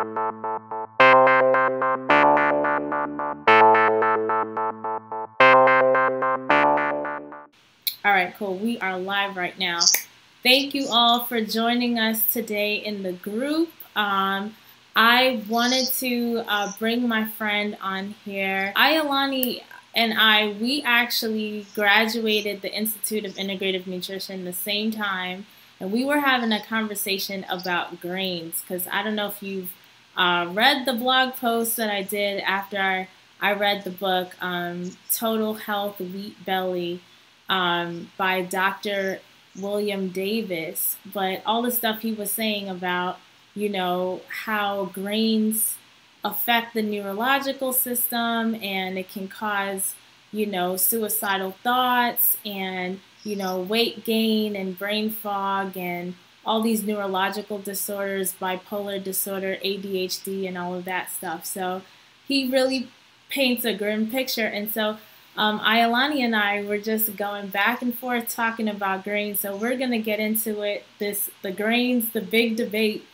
All right, cool. We are live right now. Thank you all for joining us today in the group. Um, I wanted to uh, bring my friend on here. Ayolani and I, we actually graduated the Institute of Integrative Nutrition the same time, and we were having a conversation about grains because I don't know if you've uh, read the blog post that I did after I, read the book um, Total Health Wheat Belly um, by Dr. William Davis, but all the stuff he was saying about, you know, how grains affect the neurological system and it can cause, you know, suicidal thoughts and, you know, weight gain and brain fog and all these neurological disorders, bipolar disorder, ADHD, and all of that stuff. So he really paints a grim picture. And so um, and I were just going back and forth talking about grains. So we're going to get into it, this the grains, the big debate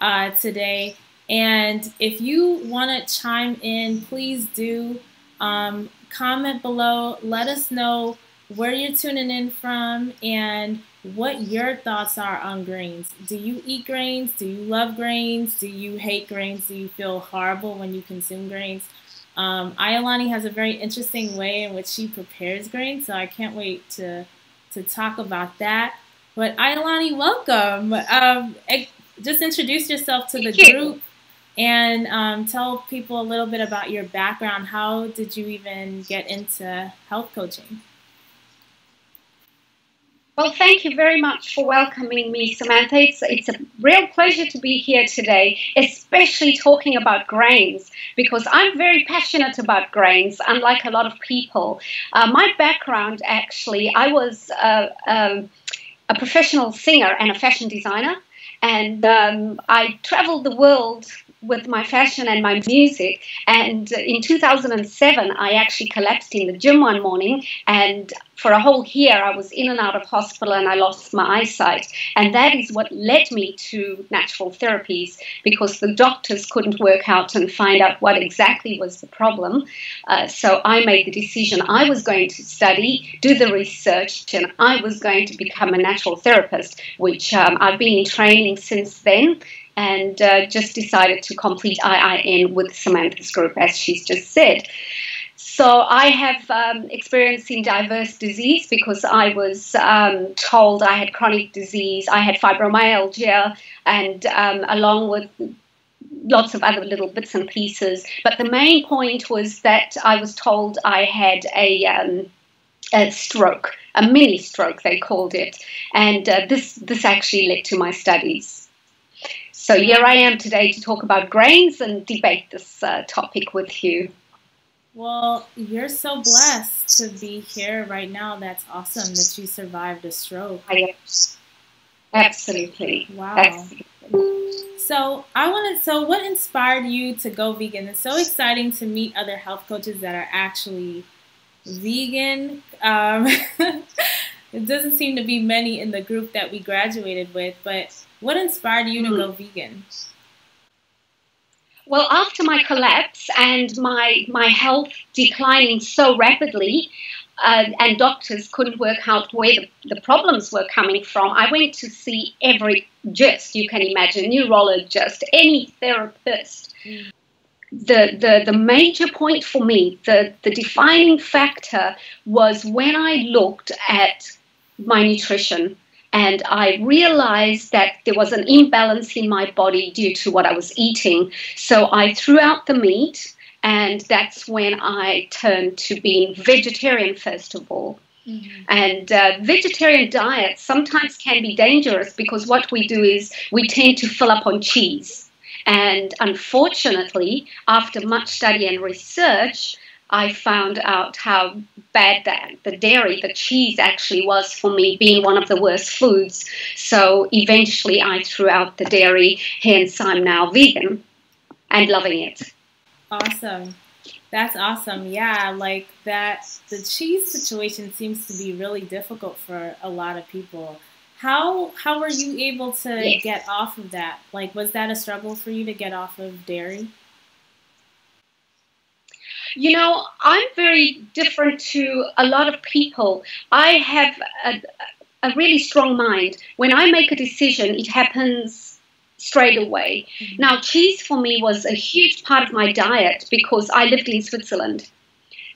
uh, today. And if you want to chime in, please do um, comment below. Let us know where you're tuning in from and what your thoughts are on grains. Do you eat grains? Do you love grains? Do you hate grains? Do you feel horrible when you consume grains? Um, Ayolani has a very interesting way in which she prepares grains, so I can't wait to to talk about that. But Ayolani, welcome. Um, just introduce yourself to the group and um, tell people a little bit about your background. How did you even get into health coaching? Well, thank you very much for welcoming me, Samantha. It's, it's a real pleasure to be here today, especially talking about grains, because I'm very passionate about grains, unlike a lot of people. Uh, my background, actually, I was uh, um, a professional singer and a fashion designer, and um, I traveled the world with my fashion and my music. And in 2007, I actually collapsed in the gym one morning, and for a whole year, I was in and out of hospital and I lost my eyesight. And that is what led me to natural therapies because the doctors couldn't work out and find out what exactly was the problem. Uh, so I made the decision I was going to study, do the research, and I was going to become a natural therapist, which um, I've been in training since then and uh, just decided to complete IIN with Samantha's group, as she's just said. So I have um, in diverse disease because I was um, told I had chronic disease, I had fibromyalgia, and um, along with lots of other little bits and pieces. But the main point was that I was told I had a, um, a stroke, a mini stroke, they called it, and uh, this this actually led to my studies. So here I am today to talk about grains and debate this uh, topic with you. Well, you're so blessed to be here right now. That's awesome that you survived a stroke. I am. Absolutely. Wow. Absolutely. So I wanted. So what inspired you to go vegan? It's so exciting to meet other health coaches that are actually vegan. Um, it doesn't seem to be many in the group that we graduated with, but what inspired you to go vegan? Well, after my collapse and my my health declining so rapidly, uh, and doctors couldn't work out where the, the, problems were coming from, I went to see every just you can imagine, neurologist, any therapist. Mm. The, the, the major point for me, the, the defining factor was when I looked at my nutrition and I realized that there was an imbalance in my body due to what I was eating. So I threw out the meat, and that's when I turned to being vegetarian, first of all. Mm-hmm. And uh, vegetarian diets sometimes can be dangerous because what we do is we tend to fill up on cheese. And unfortunately, after much study and research, I found out how bad that the dairy, the cheese actually was for me, being one of the worst foods. So eventually I threw out the dairy, hence I'm now vegan and loving it. Awesome. That's awesome. Yeah, like that the cheese situation seems to be really difficult for a lot of people. How how were you able to Yes. get off of that? Like, was that a struggle for you to get off of dairy? You know, I'm very different to a lot of people. I have a, a really strong mind. When I make a decision, it happens straight away. Mm-hmm. Now, cheese for me was a huge part of my diet because I lived in Switzerland.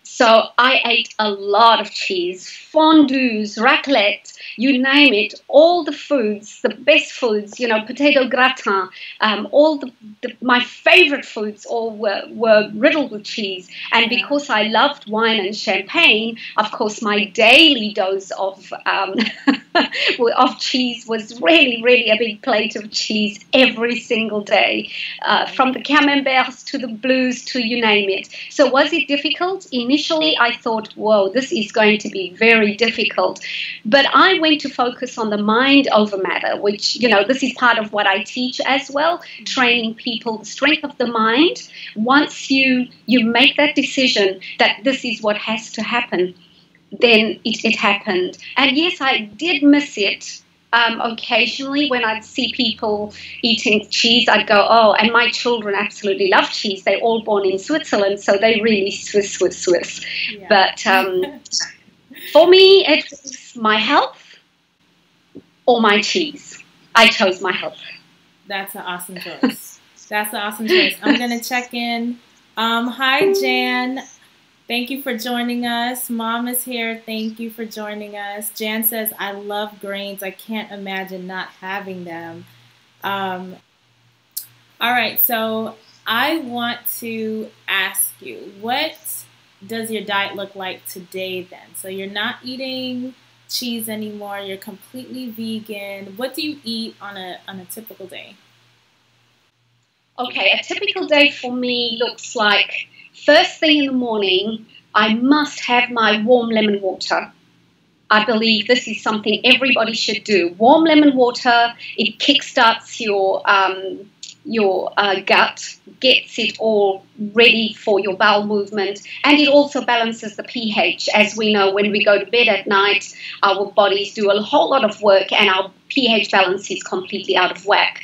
So I ate a lot of cheese, fondues, raclette, you name it, all the foods, the best foods, you know, potato gratin, um, all the, the, my favorite foods all were, were riddled with cheese. And because I loved wine and champagne, of course, my daily dose of, um, of cheese was really, really a big plate of cheese every single day, uh, from the camemberts to the blues to you name it. So was it difficult? Initially, I thought, whoa, this is going to be very difficult. But I went to focus on the mind over matter, which, you know, this is part of what I teach as well, training people the strength of the mind. Once you you make that decision that this is what has to happen, then it, it happened. And yes, I did miss it. Um, occasionally, when I'd see people eating cheese, I'd go, "Oh!" And my children absolutely love cheese. They're all born in Switzerland, so they really Swiss, Swiss, Swiss. Yeah. But um, for me, it was my health or my cheese. I chose my health. That's an awesome choice. That's an awesome choice. I'm gonna check in. Um, hi Jan. Thank you for joining us. Mom is here. Thank you for joining us. Jan says, I love grains. I can't imagine not having them. Um, all right, so I want to ask you, what does your diet look like today then? So you're not eating cheese anymore, you're completely vegan. What do you eat on a on a typical day? Okay, a typical day for me looks like first thing in the morning, I must have my warm lemon water. I believe this is something everybody should do. Warm lemon water, it kickstarts your um, your uh, gut, gets it all ready for your bowel movement, and it also balances the pH. As we know, when we go to bed at night, our bodies do a whole lot of work, and our pH balance is completely out of whack.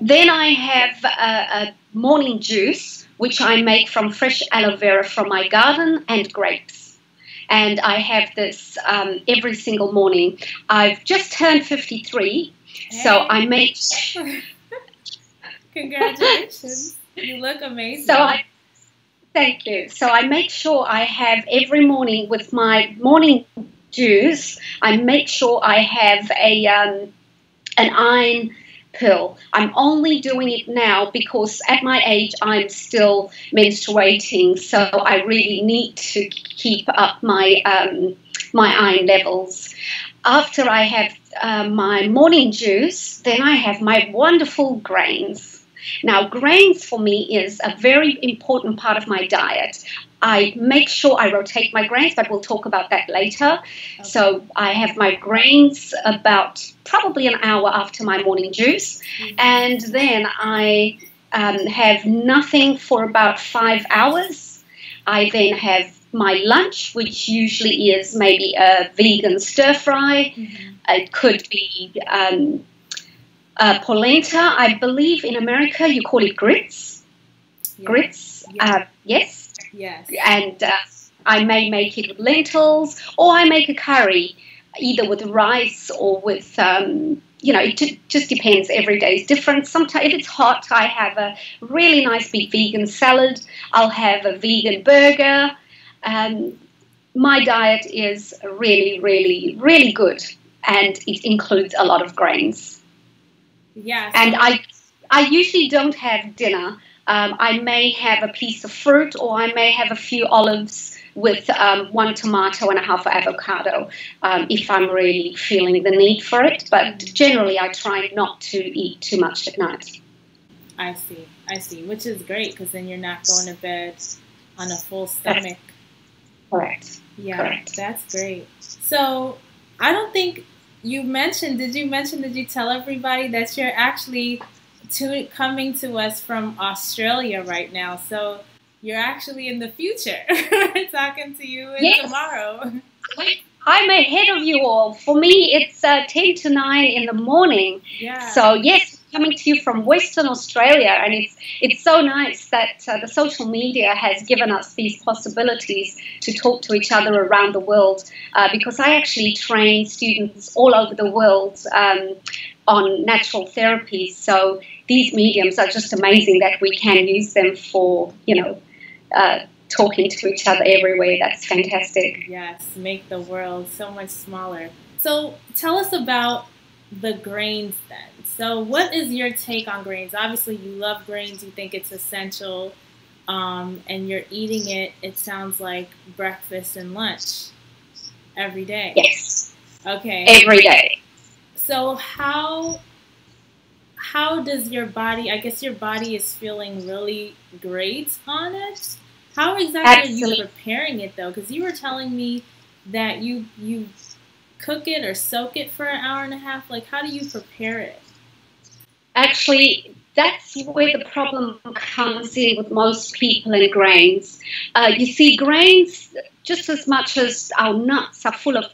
Then I have a, a morning juice, which I make from fresh aloe vera from my garden and grapes. And I have this um, every single morning. I've just turned 53, so I make. Congratulations. you look amazing. So I. Thank you. So I make sure I have every morning with my morning juice. I make sure I have a um, an iron pill. I'm only doing it now because at my age I'm still menstruating, so I really need to keep up my um, my iron levels. After I have uh, my morning juice, then I have my wonderful grains. Now, grains for me is a very important part of my diet. I make sure I rotate my grains, but we'll talk about that later. Okay. So I have my grains about probably an hour after my morning juice, mm-hmm. and then I um, have nothing for about five hours. I then have my lunch, which usually is maybe a vegan stir fry. Mm-hmm. It could be um, uh, polenta. I believe in America you call it grits. Grits, yeah. Uh, yes. Yes. And uh, I may make it with lentils, or I make a curry, either with rice or with, um, you know, it just depends. Every day is different. Sometimes, if it's hot, I have a really nice big vegan salad. I'll have a vegan burger. Um, my diet is really, really, really good, and it includes a lot of grains. Yes. And I, I usually don't have dinner. Um, I may have a piece of fruit, or I may have a few olives with um, one tomato and a half avocado um, if I'm really feeling the need for it. But generally, I try not to eat too much at night. I see. I see. Which is great because then you're not going to bed on a full stomach. Correct. Yeah, Correct. that's great. So I don't think you mentioned. Did you mention? Did you tell everybody that you're actually to, coming to us from Australia right now? So you're actually in the future. We're talking to you Yes. tomorrow. I'm ahead of you all. For me, it's uh, 10 to 9 in the morning. Yeah. So, yes, coming to you from Western Australia, and it's it's so nice that uh, the social media has given us these possibilities to talk to each other around the world. Uh, because I actually train students all over the world um, on natural therapies, so these mediums are just amazing that we can use them for you know. Uh, talking to each other everywhere. That's fantastic. Yes, make the world so much smaller. So tell us about the grains then. So, what is your take on grains? Obviously, you love grains, you think it's essential, um, and you're eating it, it sounds like breakfast and lunch every day. Yes. Okay. Every day. So, how. How does your body? I guess your body is feeling really great on it. How exactly Absolutely. are you preparing it though? Because you were telling me that you you cook it or soak it for an hour and a half? Like, how do you prepare it? Actually, that's where the problem comes in with most people in grains. Uh, you see, grains, just as much as our nuts are full of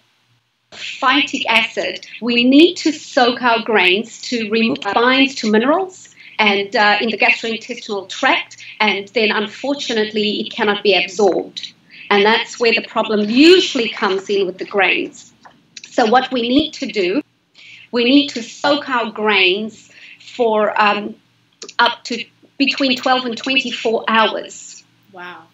phytic acid, we need to soak our grains to remove binds to minerals and uh, in the gastrointestinal tract, and then unfortunately it cannot be absorbed. And that's where the problem usually comes in with the grains. So what we need to do, we need to soak our grains for um, up to between 12 and 24 hours. Wow.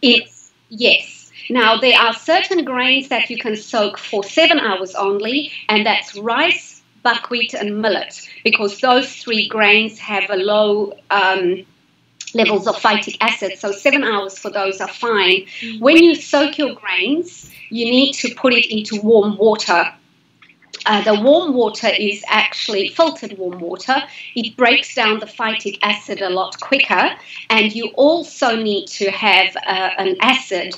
It's, yes. Now, there are certain grains that you can soak for seven hours only, and that's rice, buckwheat, and millet, because those three grains have a low um, levels of phytic acid. So seven hours for those are fine. Mm-hmm. When you soak your grains, you need to put it into warm water. Uh, the warm water is actually filtered warm water. It breaks down the phytic acid a lot quicker, and you also need to have uh, an acid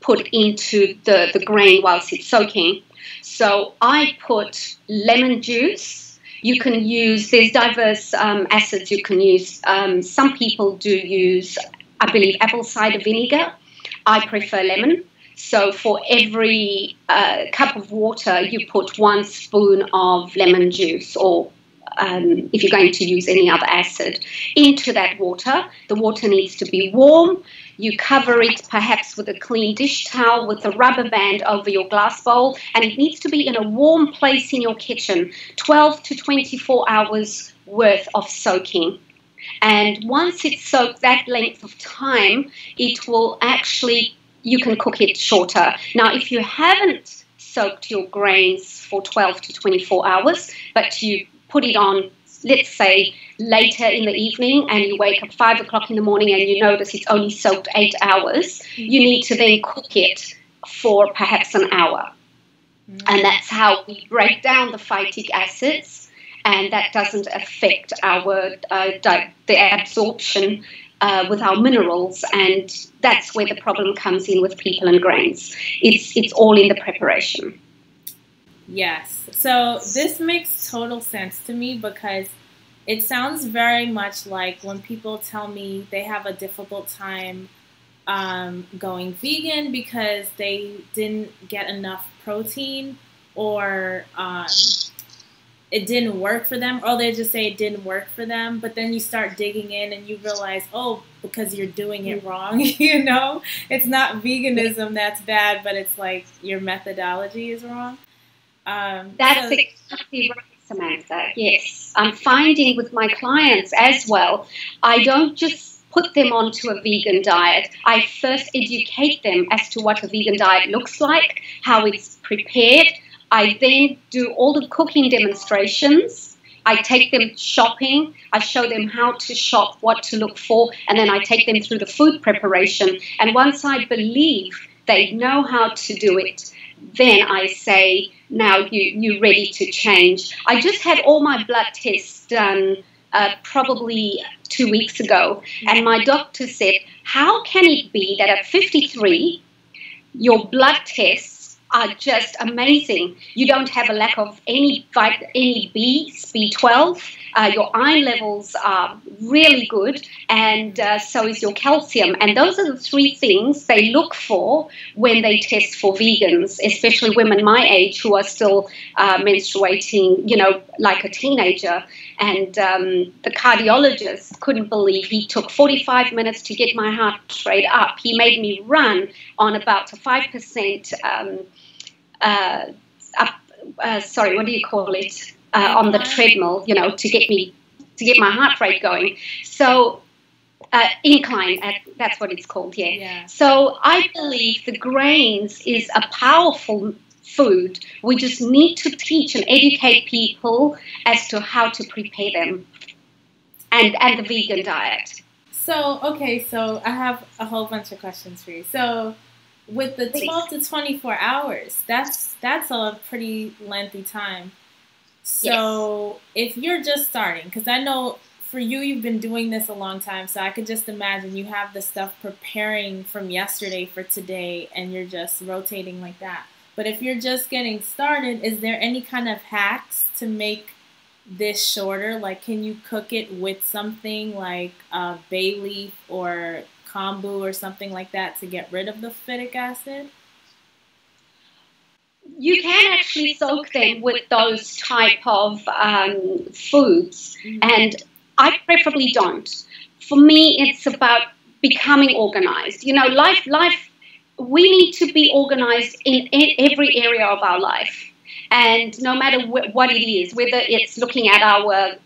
put into the, the grain whilst it's soaking. So I put lemon juice. You can use, there's diverse um, acids you can use. Um, some people do use, I believe, apple cider vinegar. I prefer lemon. So for every uh, cup of water, you put one spoon of lemon juice or um, if you're going to use any other acid into that water. The water needs to be warm. You cover it perhaps with a clean dish towel with a rubber band over your glass bowl, and it needs to be in a warm place in your kitchen 12 to 24 hours worth of soaking. And once it's soaked that length of time, it will actually you can cook it shorter. Now, if you haven't soaked your grains for 12 to 24 hours, but you put it on, let's say, later in the evening and you wake up 5 o'clock in the morning and you notice it's only soaked 8 hours, you need to then cook it for perhaps an hour. Mm. And that's how we break down the phytic acids, and that doesn't affect our uh, di- the absorption uh, with our minerals, and that's where the problem comes in with people and grains. It's it's all in the preparation. Yes. So this makes total sense to me because it sounds very much like when people tell me they have a difficult time um, going vegan because they didn't get enough protein or um, it didn't work for them, or they just say it didn't work for them. But then you start digging in and you realize, oh, because you're doing it wrong, you know? It's not veganism that's bad, but it's like your methodology is wrong. Um, that's so- exactly right. Samantha, yes. I'm finding with my clients as well, I don't just put them onto a vegan diet. I first educate them as to what a vegan diet looks like, how it's prepared, I then do all the cooking demonstrations. I take them shopping. I show them how to shop, what to look for, and then I take them through the food preparation. And once I believe they know how to do it, then I say, now you, you're ready to change. I just had all my blood tests done uh, probably two weeks ago, and my doctor said, How can it be that at 53, your blood tests are just amazing. You don't have a lack of any any B, B12. Uh, your iron levels are really good, and uh, so is your calcium. And those are the three things they look for when they test for vegans, especially women my age who are still uh, menstruating, you know, like a teenager. And um, the cardiologist couldn't believe he took 45 minutes to get my heart rate up. He made me run on about a 5%. Um, uh, up, uh, sorry, what do you call it? Uh, on the treadmill, you know, to get me to get my heart rate going. So uh, incline, that's what it's called, yeah. yeah. So I believe the grains is a powerful food. We just need to teach and educate people as to how to prepare them, and and the vegan diet. So okay, so I have a whole bunch of questions for you. So with the 12 to 24 hours that's that's a pretty lengthy time so yes. if you're just starting because i know for you you've been doing this a long time so i could just imagine you have the stuff preparing from yesterday for today and you're just rotating like that but if you're just getting started is there any kind of hacks to make this shorter like can you cook it with something like uh, bay leaf or kombu or something like that to get rid of the phytic acid? You can actually soak them with those type of um, foods, mm-hmm. and I preferably don't. For me, it's about becoming organized. You know, life, life. We need to be organized in in every area of our life, and no matter wh- what it is, whether it's looking at our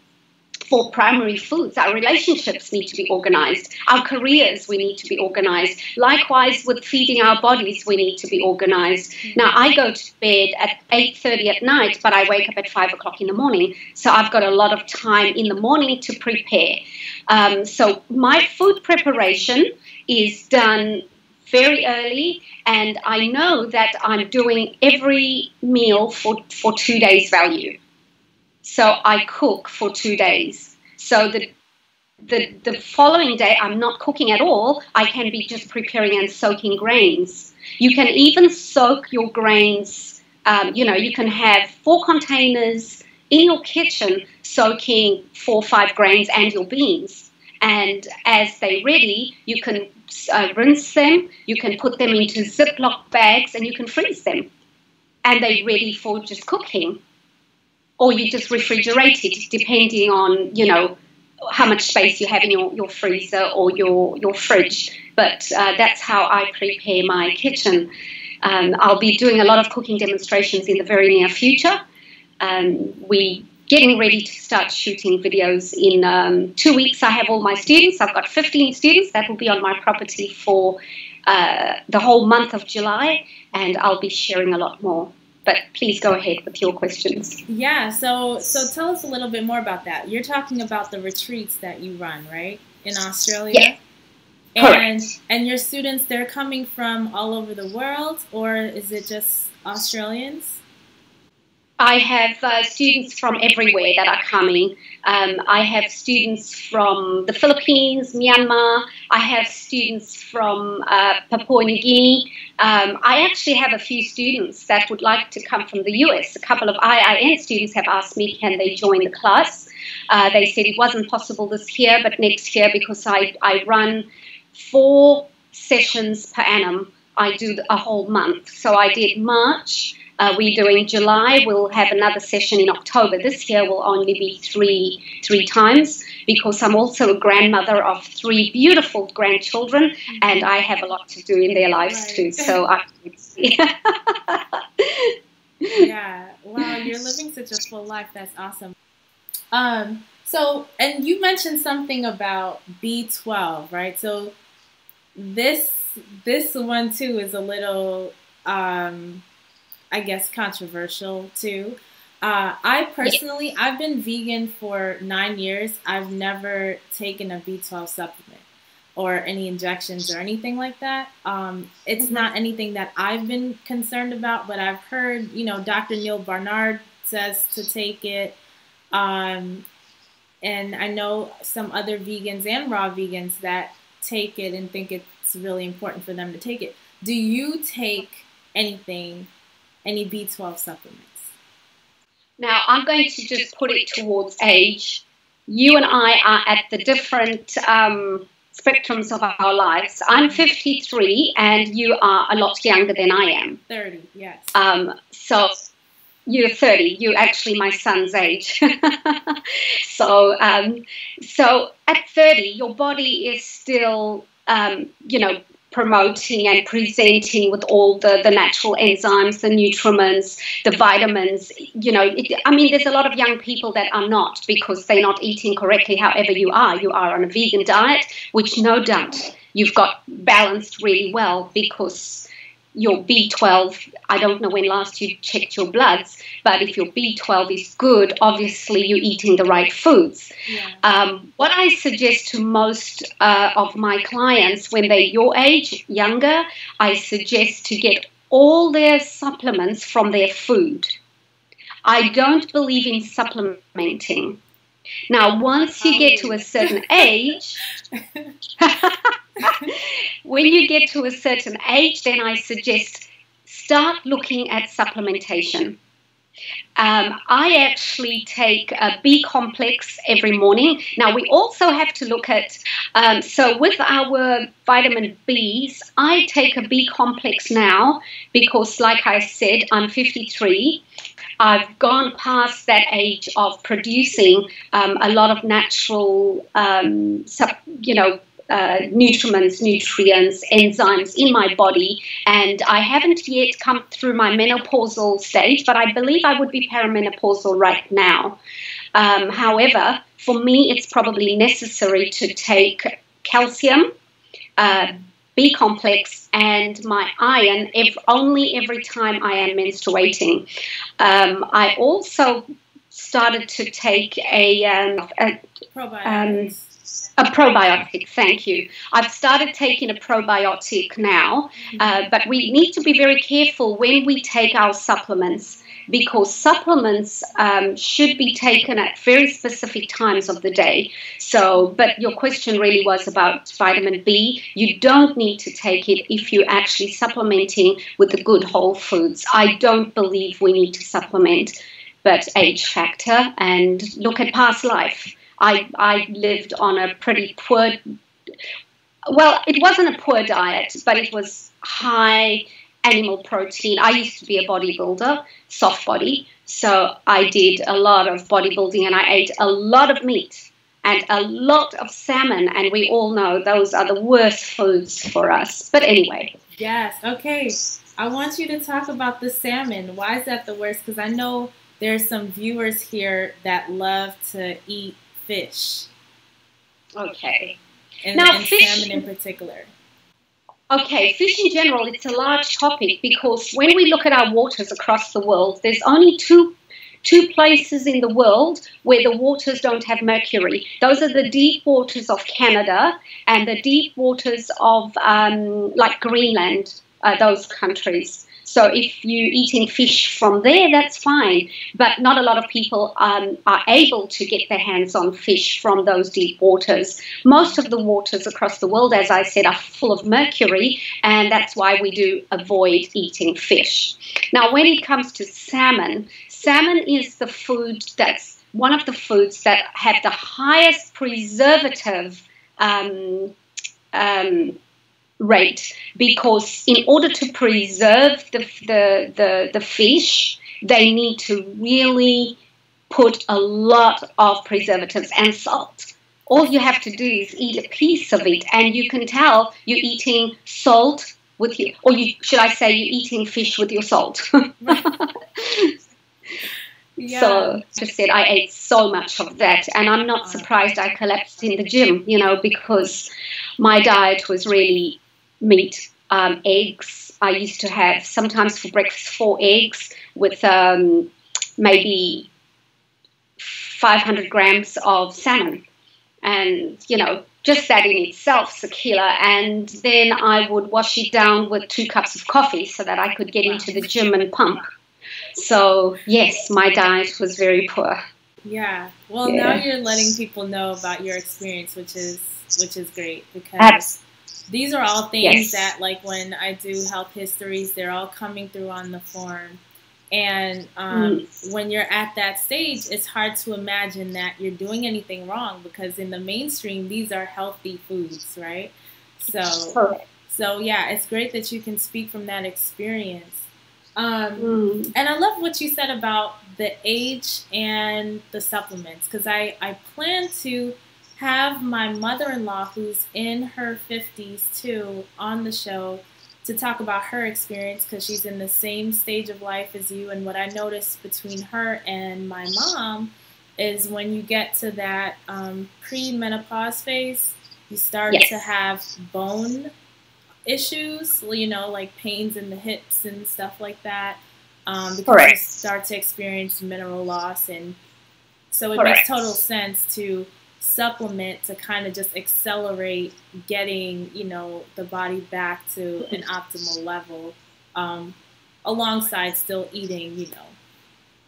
four primary foods. Our relationships need to be organized. Our careers, we need to be organized. Likewise, with feeding our bodies, we need to be organized. Now, I go to bed at 8.30 at night, but I wake up at 5 o'clock in the morning. So I've got a lot of time in the morning to prepare. Um, so my food preparation is done very early, and I know that I'm doing every meal for, for two days' value. So I cook for two days. So the the, the following day, I'm not cooking at all. I can be just preparing and soaking grains. You can even soak your grains. Um, you know, you can have four containers in your kitchen soaking four or five grains and your beans. And as they're ready, you can uh, rinse them, you can put them into Ziploc bags, and you can freeze them. And they're ready for just cooking or you just refrigerate it depending on, you know, how much space you have in your, your freezer or your, your fridge. But uh, that's how I prepare my kitchen. Um, I'll be doing a lot of cooking demonstrations in the very near future. Um, we getting ready to start shooting videos in um, two weeks. I have all my students. I've got 15 students that will be on my property for uh, the whole month of July, and I'll be sharing a lot more but please go ahead with your questions. Yeah, so so tell us a little bit more about that. You're talking about the retreats that you run, right? In Australia? Yeah. And Correct. and your students they're coming from all over the world or is it just Australians? I have uh, students from everywhere that are coming. Um, I have students from the Philippines, Myanmar. I have students from uh, Papua New Guinea. Um, I actually have a few students that would like to come from the US. A couple of IIN students have asked me, can they join the class? Uh, they said it wasn't possible this year, but next year because I, I run four sessions per annum. I do a whole month. So I did March. Uh, we do in July. We'll have another session in October. This year will only be three three times because I'm also a grandmother of three beautiful grandchildren, and I have a lot to do in their lives right. too. So I. yeah. Wow, you're living such a full life. That's awesome. Um. So, and you mentioned something about B12, right? So, this this one too is a little um I guess, controversial too. Uh, I personally, I've been vegan for nine years. I've never taken a B12 supplement or any injections or anything like that. Um, it's mm-hmm. not anything that I've been concerned about, but I've heard, you know, Dr. Neal Barnard says to take it. Um, and I know some other vegans and raw vegans that take it and think it's really important for them to take it. Do you take anything any B12 supplements? Now, I'm going to just put it towards age. You and I are at the different um, spectrums of our lives. I'm 53, and you are a lot younger than I am. 30, yes. Um, so you're 30. You're actually my son's age. so, um, so at 30, your body is still, um, you know, promoting and presenting with all the, the natural enzymes, the nutriments, the vitamins. You know, it, I mean, there's a lot of young people that are not because they're not eating correctly. However, you are, you are on a vegan diet, which no doubt you've got balanced really well because your B12, I don't know when last you checked your bloods, but if your B12 is good, obviously you're eating the right foods. Yeah. Um, what I suggest to most uh, of my clients when they're your age, younger, I suggest to get all their supplements from their food. I don't believe in supplementing. Now, once you get to a certain age, when you get to a certain age, then I suggest start looking at supplementation. Um, I actually take a B complex every morning. Now, we also have to look at, um, so with our vitamin Bs, I take a B complex now because, like I said, I'm 53. I've gone past that age of producing um, a lot of natural, um, sub, you know, uh, nutriments, nutrients, enzymes in my body. And I haven't yet come through my menopausal stage, but I believe I would be perimenopausal right now. Um, however, for me, it's probably necessary to take calcium, uh, B complex, and my iron if only every time I am menstruating. Um, I also started to take a, um, a probiotics. Um, a probiotic, thank you. I've started taking a probiotic now, uh, but we need to be very careful when we take our supplements because supplements um, should be taken at very specific times of the day. So, but your question really was about vitamin B. You don't need to take it if you're actually supplementing with the good whole foods. I don't believe we need to supplement, but age factor and look at past life. I, I lived on a pretty poor, well, it wasn't a poor diet, but it was high animal protein. I used to be a bodybuilder, soft body, so I did a lot of bodybuilding and I ate a lot of meat and a lot of salmon, and we all know those are the worst foods for us. But anyway. Yes, okay. I want you to talk about the salmon. Why is that the worst? Because I know there's some viewers here that love to eat fish. Okay. And, now, and fish, salmon in particular. Okay, fish in general, it's a large topic because when we look at our waters across the world, there's only two two places in the world where the waters don't have mercury. Those are the deep waters of Canada and the deep waters of um, like Greenland, uh, those countries. So if you're eating fish from there, that's fine. But not a lot of people um, are able to get their hands on fish from those deep waters. Most of the waters across the world, as I said, are full of mercury, and that's why we do avoid eating fish. Now, when it comes to salmon, salmon is the food that's one of the foods that have the highest preservative um, um, rate because in order to preserve the, the, the, the fish, they need to really put a lot of preservatives and salt. All you have to do is eat a piece of it, and you can tell you're eating salt with you, or you, should I say, you're eating fish with your salt. Yeah. So just said I ate so much of that, and I'm not surprised I collapsed in the gym, you know, because my diet was really meat, um, eggs. I used to have sometimes for breakfast four eggs with um, maybe 500 grams of salmon. And, you know, just that in itself is a killer. And then I would wash it down with two cups of coffee so that I could get into the gym and pump. So, yes, my diet was very poor. Yeah. Well, yeah. now you're letting people know about your experience, which is which is great because these are all things yes. that, like, when I do health histories, they're all coming through on the form. And um, mm. when you're at that stage, it's hard to imagine that you're doing anything wrong because in the mainstream, these are healthy foods, right? So, so yeah, it's great that you can speak from that experience. Um, mm. And I love what you said about the age and the supplements because I, I plan to have my mother in law, who's in her 50s too, on the show to talk about her experience because she's in the same stage of life as you. And what I noticed between her and my mom is when you get to that um, pre-menopause phase, you start yes. to have bone issues, you know, like pains in the hips and stuff like that. Um, because Correct. you start to experience mineral loss, and so it Correct. makes total sense to supplement to kind of just accelerate getting you know the body back to an optimal level um, alongside still eating you know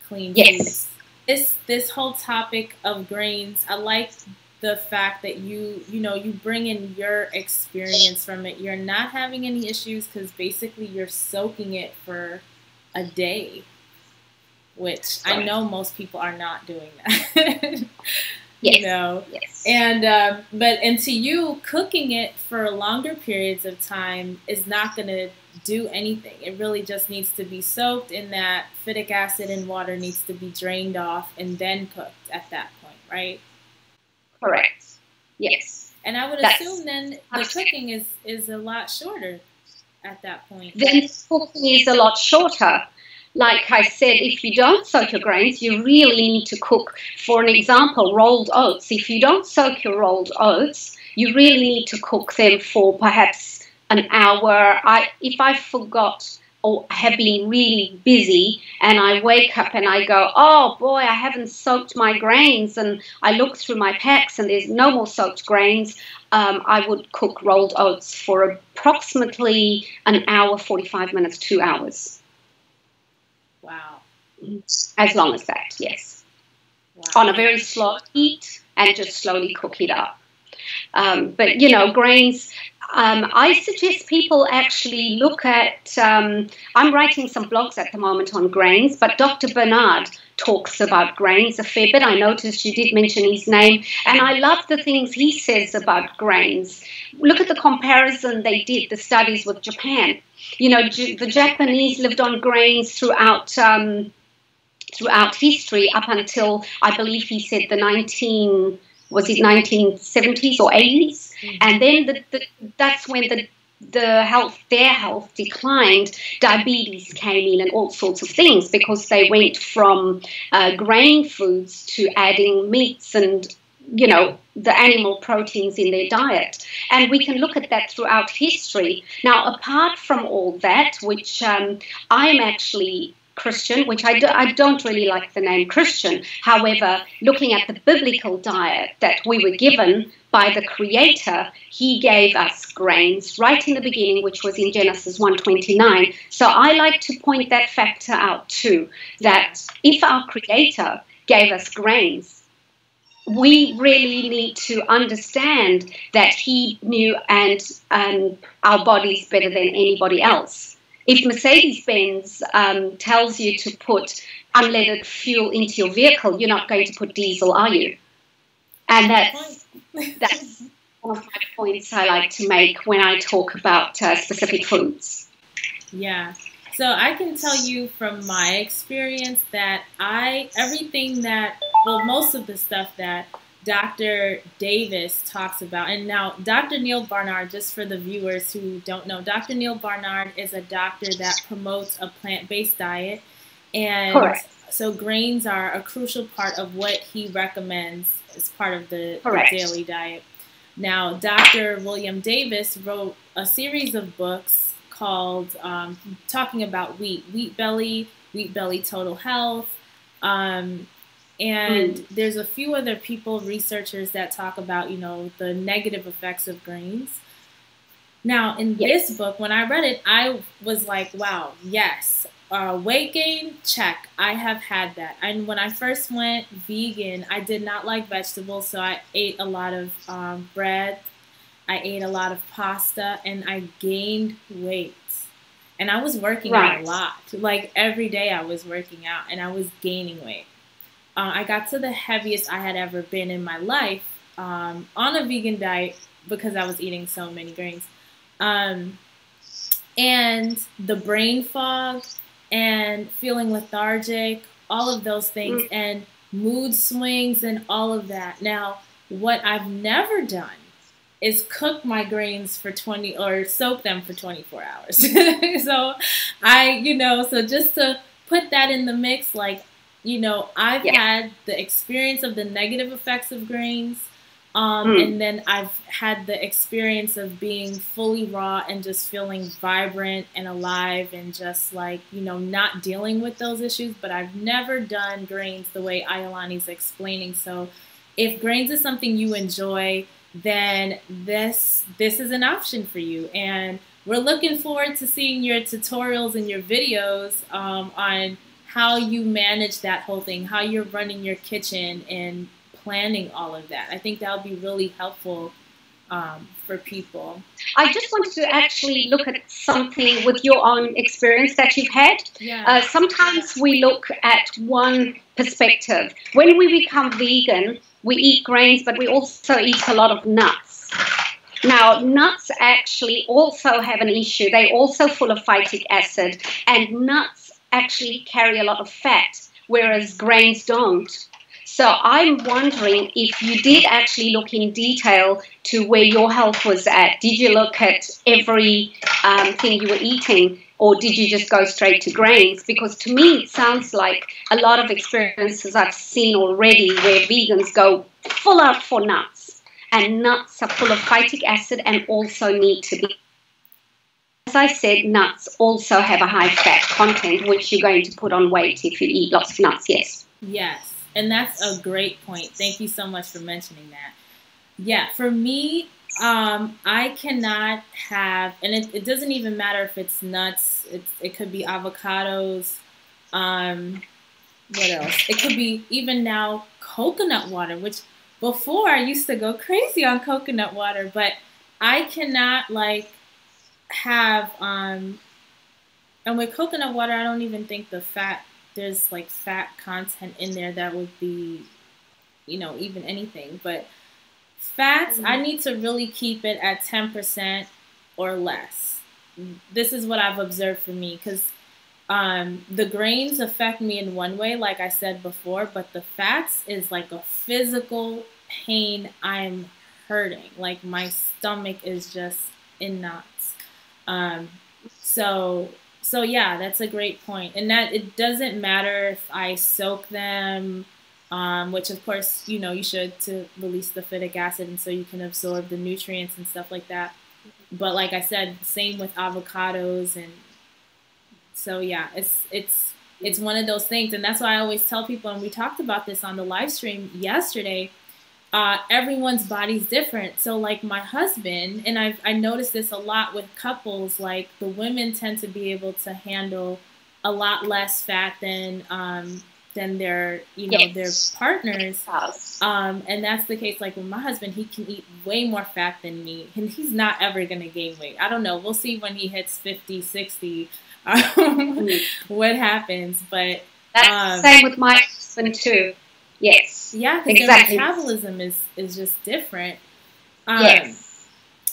clean yes. foods. This this whole topic of grains i like the fact that you you know you bring in your experience from it. You're not having any issues because basically you're soaking it for a day which i know most people are not doing that Yes. You know, yes. And um, but and to you, cooking it for longer periods of time is not going to do anything. It really just needs to be soaked in that phytic acid and water needs to be drained off and then cooked at that point, right? Correct. Yes. And I would That's assume then the cooking is is a lot shorter at that point. Then cooking is a lot shorter like I said, if you don't soak your grains, you really need to cook. For an example, rolled oats. If you don't soak your rolled oats, you really need to cook them for perhaps an hour. I, if I forgot or have been really busy and I wake up and I go, oh boy, I haven't soaked my grains, and I look through my packs and there's no more soaked grains, um, I would cook rolled oats for approximately an hour, 45 minutes, two hours. Wow. As long as that, yes. Wow. On a very slow heat and just slowly cook it up. Um, but, you know, grains, um, I suggest people actually look at. Um, I'm writing some blogs at the moment on grains, but Dr. Barnard talks about grains a fair bit. I noticed you did mention his name, and I love the things he says about grains. Look at the comparison they did, the studies with Japan. You know, the Japanese lived on grains throughout. Um, throughout history, up until I believe he said the 19 was it 1970s or 80s, mm-hmm. and then the, the, that's when the the health, their health declined, diabetes came in and all sorts of things because they went from uh, grain foods to adding meats and you know the animal proteins in their diet and we can look at that throughout history now apart from all that which um, i'm actually Christian, which I, do, I don't really like the name Christian. However, looking at the biblical diet that we were given by the Creator, He gave us grains right in the beginning, which was in Genesis 1:29. So I like to point that factor out too, that if our Creator gave us grains, we really need to understand that He knew and um, our bodies better than anybody else if Mercedes Benz um, tells you to put unleaded fuel into your vehicle, you're not going to put diesel, are you? And that's, that's one of my points I like to make when I talk about uh, specific foods. Yeah. So I can tell you from my experience that I, everything that, well, most of the stuff that Dr. Davis talks about. And now, Dr. Neal Barnard, just for the viewers who don't know, Dr. Neal Barnard is a doctor that promotes a plant based diet. And Correct. so, grains are a crucial part of what he recommends as part of the, the daily diet. Now, Dr. William Davis wrote a series of books called um, talking about wheat, Wheat Belly, Wheat Belly Total Health. Um, and mm. there's a few other people, researchers that talk about, you know, the negative effects of grains. Now, in yes. this book, when I read it, I was like, wow, yes, uh, weight gain, check. I have had that. And when I first went vegan, I did not like vegetables, so I ate a lot of um, bread. I ate a lot of pasta, and I gained weight. and I was working right. out a lot. Like every day, I was working out, and I was gaining weight. Uh, I got to the heaviest I had ever been in my life um, on a vegan diet because I was eating so many grains. Um, and the brain fog and feeling lethargic, all of those things, mm. and mood swings and all of that. Now, what I've never done is cook my grains for 20 or soak them for 24 hours. so I, you know, so just to put that in the mix, like, you know, I've yeah. had the experience of the negative effects of grains. Um, mm. And then I've had the experience of being fully raw and just feeling vibrant and alive and just like, you know, not dealing with those issues. But I've never done grains the way Ayolani's explaining. So if grains is something you enjoy, then this this is an option for you. And we're looking forward to seeing your tutorials and your videos um, on how you manage that whole thing, how you're running your kitchen and planning all of that. I think that would be really helpful um, for people. I just wanted to actually look at something with your own experience that you've had. Yeah. Uh, sometimes we look at one perspective. When we become vegan, we eat grains, but we also eat a lot of nuts. Now, nuts actually also have an issue. They're also full of phytic acid, and nuts actually carry a lot of fat, whereas grains don't. So I'm wondering if you did actually look in detail to where your health was at. Did you look at every um, thing you were eating? or did you just go straight to grains? Because to me, it sounds like a lot of experiences I've seen already where vegans go full out for nuts, and nuts are full of phytic acid and also need to be. As I said, nuts also have a high fat content, which you're going to put on weight if you eat lots of nuts, yes. Yes, and that's a great point. Thank you so much for mentioning that. Yeah, for me, um, I cannot have, and it, it doesn't even matter if it's nuts. It's, it could be avocados. Um, what else? It could be even now coconut water, which before I used to go crazy on coconut water, but I cannot like have um and with coconut water I don't even think the fat there's like fat content in there that would be you know even anything but Fats, mm-hmm. I need to really keep it at 10% or less. This is what I've observed for me because um, the grains affect me in one way, like I said before, but the fats is like a physical pain. I'm hurting. Like my stomach is just in knots. Um, so so yeah, that's a great point. And that it doesn't matter if I soak them um, which of course you know you should to release the phytic acid and so you can absorb the nutrients and stuff like that. But like I said, same with avocados and so yeah, it's it's it's one of those things, and that's why I always tell people. And we talked about this on the live stream yesterday. Uh, everyone's body's different. So like my husband, and I've I noticed this a lot with couples. Like the women tend to be able to handle a lot less fat than um, than their you know yes. their partners um, and that's the case like with my husband he can eat way more fat than me and he's not ever going to gain weight i don't know we'll see when he hits 50 60 um, mm-hmm. what happens but that's um, same with my husband too yes yeah because exactly. their metabolism is is just different um, yes.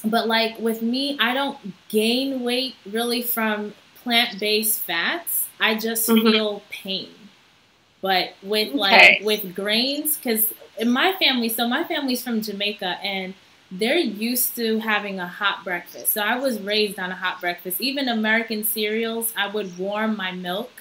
but like with me i don't gain weight really from plant-based fats i just mm-hmm. feel pain but with okay. like with grains, because in my family, so my family's from Jamaica and they're used to having a hot breakfast. So I was raised on a hot breakfast. Even American cereals, I would warm my milk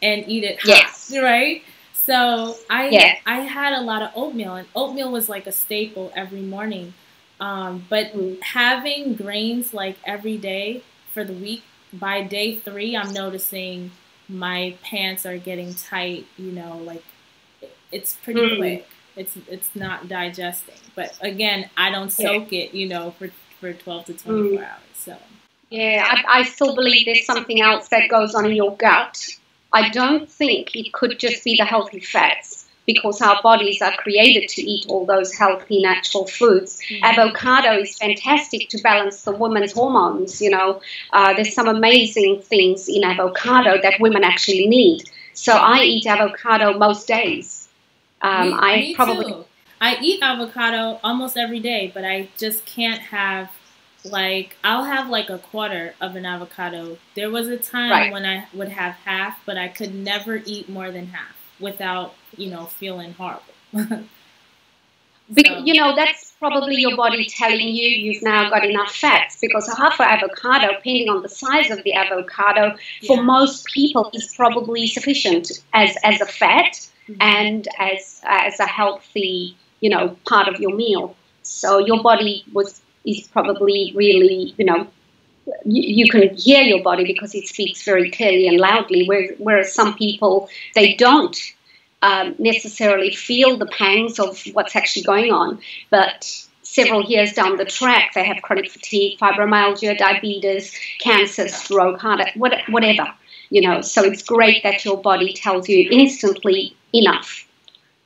and eat it hot, yes. right? So I yeah. I had a lot of oatmeal, and oatmeal was like a staple every morning. Um, but mm. having grains like every day for the week, by day three, I'm noticing my pants are getting tight, you know, like it's pretty mm. quick. It's it's not digesting. But again, I don't soak yeah. it, you know, for for 12 to 24 mm. hours. So yeah, I, I still believe there's something else that goes on in your gut. I don't think it could just be the healthy fats. because our bodies are created to eat all those healthy natural foods. Mm-hmm. Avocado is fantastic to balance the woman's hormones. You know, uh, there's some amazing things in avocado that women actually need. So I eat avocado most days. Um, me, I me probably too. I eat avocado almost every day, but I just can't have like I'll have like a quarter of an avocado. There was a time right. when I would have half, but I could never eat more than half without, you know, feeling horrible. so. You know, that's probably your body telling you you've now got enough fats because a half avocado, depending on the size of the avocado, yeah. for most people is probably sufficient as, as a fat mm-hmm. and as, as a healthy, you know, part of your meal. So your body was is probably really, you know, you, you, can hear your body because it speaks very clearly and loudly, whereas, whereas some people, they don't um, necessarily feel the pangs of what's actually going on. But several years down the track, they have chronic fatigue, fibromyalgia, diabetes, cancer, stroke, heart, whatever. You know, so it's great that your body tells you instantly enough.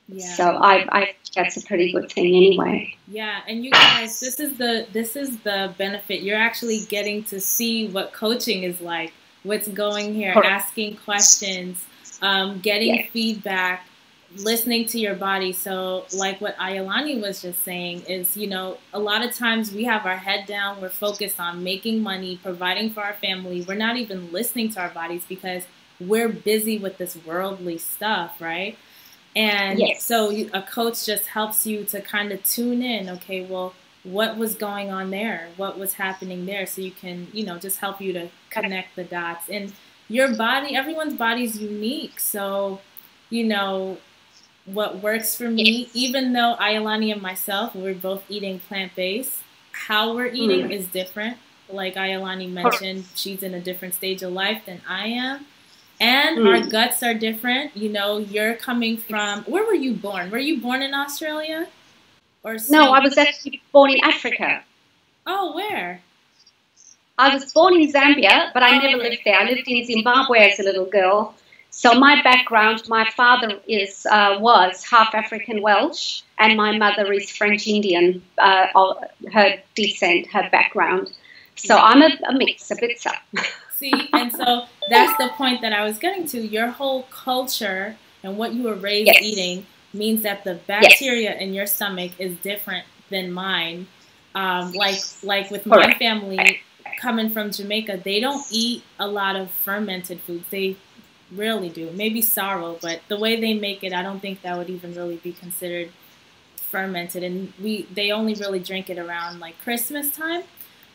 Yeah. So I, I that's a pretty good thing anyway. Yeah, and you guys, this is the this is the benefit. You're actually getting to see what coaching is like. What's going here, asking questions, um, getting yes. feedback, listening to your body. So, like what Ayolani was just saying, is you know, a lot of times we have our head down, we're focused on making money, providing for our family. We're not even listening to our bodies because we're busy with this worldly stuff, right? And yes. so you, a coach just helps you to kind of tune in. Okay, well, what was going on there? What was happening there? So you can, you know, just help you to connect the dots. And your body, everyone's body is unique. So, you know, what works for me, yes. even though Ayolani and myself, we're both eating plant based, how we're eating mm. is different. Like Ayolani mentioned, she's in a different stage of life than I am and mm. our guts are different. You know, you're coming from where were you born? Were you born in Australia? Or no, I was actually born in Africa. Oh, where? I was born in Zambia, but I never lived there. I lived in Zimbabwe as a little girl. So my background, my father is uh, was half African Welsh, and my mother is French Indian. Uh, her descent, her background. So I'm a, a mix, a bit so. See, and so that's the point that I was getting to. Your whole culture and what you were raised yes. eating means that the bacteria yes. in your stomach is different than mine. Um, like like with my family coming from Jamaica, they don't eat a lot of fermented foods. They rarely do. Maybe sorrel, but the way they make it, I don't think that would even really be considered fermented. And we they only really drink it around like Christmas time.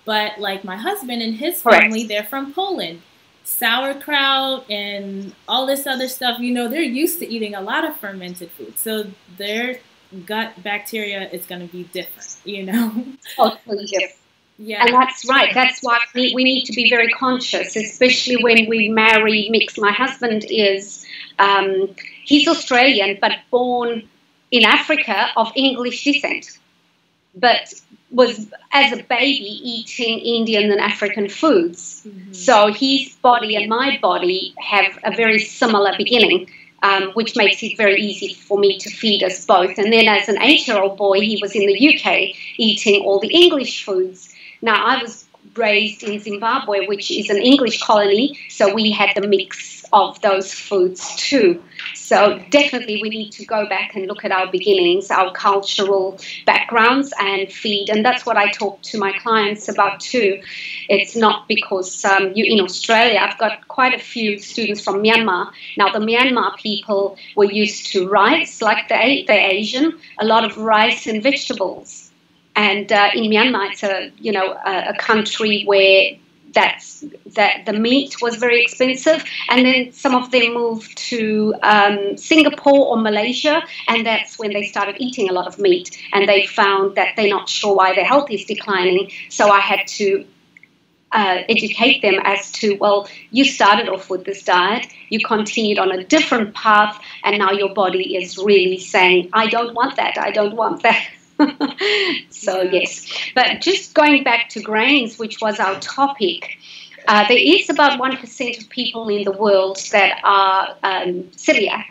But like my husband and his family, Correct. they're from Poland. Sauerkraut and all this other stuff, you know, they're used to eating a lot of fermented food. So their gut bacteria is going to be different, you know? Totally different. Yeah. And that's right. That's why we, we need to be very conscious, especially when we marry mix. My husband is, um, he's Australian, but born in Africa of English descent. But was as a baby eating Indian and African foods. Mm-hmm. So his body and my body have a very similar beginning, um, which makes it very easy for me to feed us both. And then as an eight year old boy, he was in the UK eating all the English foods. Now, I was raised in Zimbabwe, which is an English colony, so we had the mix of those foods too. So definitely we need to go back and look at our beginnings, our cultural backgrounds and feed. And that's what I talk to my clients about too. It's not because um, you in Australia, I've got quite a few students from Myanmar. Now the Myanmar people were used to rice, like the, the Asian, a lot of rice and vegetables. And uh, in Myanmar, it's a you know a, a country where that's that the meat was very expensive, and then some of them moved to um, Singapore or Malaysia, and that's when they started eating a lot of meat, and they found that they're not sure why their health is declining. So I had to uh, educate them as to well, you started off with this diet, you continued on a different path, and now your body is really saying, I don't want that, I don't want that. so, yes. But just going back to grains, which was our topic, uh, there is about 1% of people in the world that are um, celiac.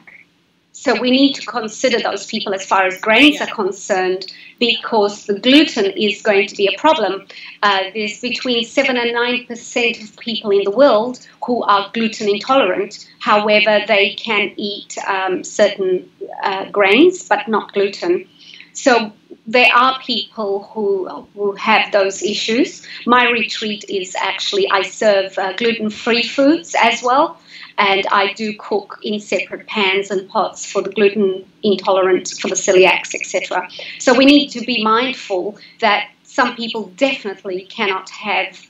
So we need to consider those people as far as grains yeah. are concerned because the gluten is going to be a problem. Uh, there's between 7 and 9% of people in the world who are gluten intolerant. However, they can eat um, certain uh, grains but not gluten. So there are people who, who have those issues. My retreat is actually, I serve uh, gluten free foods as well and I do cook in separate pans and pots for the gluten intolerant, for the celiacs, etc. So we need to be mindful that some people definitely cannot have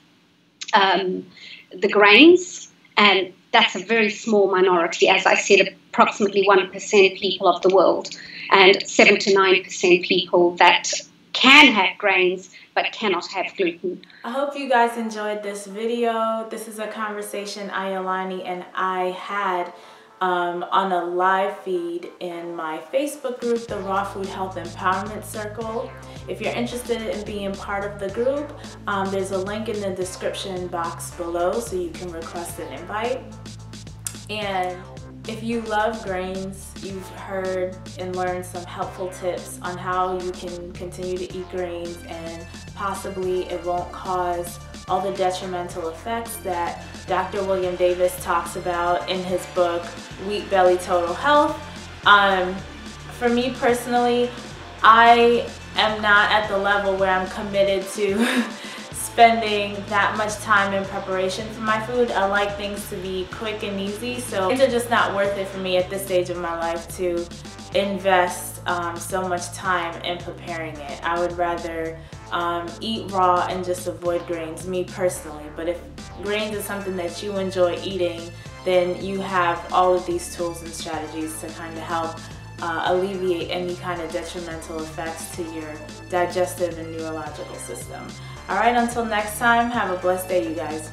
um, the grains, and that's a very small minority, as I said, approximately 1% people of the world, and 7 to 9% people that can have grains but cannot have gluten. I hope you guys enjoyed this video. This is a conversation Ayolani and I had um, on a live feed in my Facebook group, the Raw Food Health Empowerment Circle. If you're interested in being part of the group, um, there's a link in the description box below so you can request an invite. And if you love grains, you've heard and learned some helpful tips on how you can continue to eat grains and possibly it won't cause all the detrimental effects that Dr. William Davis talks about in his book, Wheat Belly Total Health. Um, for me personally, I am not at the level where I'm committed to spending that much time in preparation for my food. I like things to be quick and easy, so it's just not worth it for me at this stage of my life to invest um, so much time in preparing it. I would rather um, eat raw and just avoid grains, me personally. But if grains is something that you enjoy eating, then you have all of these tools and strategies to kind of help uh, alleviate any kind of detrimental effects to your digestive and neurological system. All right, until next time, have a blessed day, you guys.